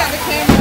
got the camera.